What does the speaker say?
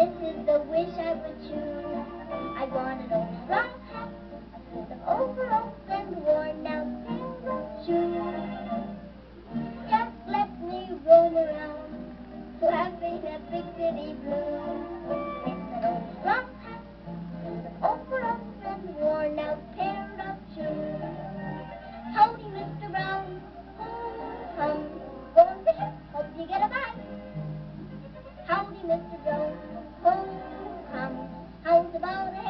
This is the wish I would choose. I want an old drum hat with overalls and worn out pair of shoes. Just let me roll around, laughing at big city blue. It's an hat with overalls and worn out pair of shoes. Howdy, Mr. Brown. Home, home. Go fishing. Hope you get a bite. Howdy, Mr. Jones about it.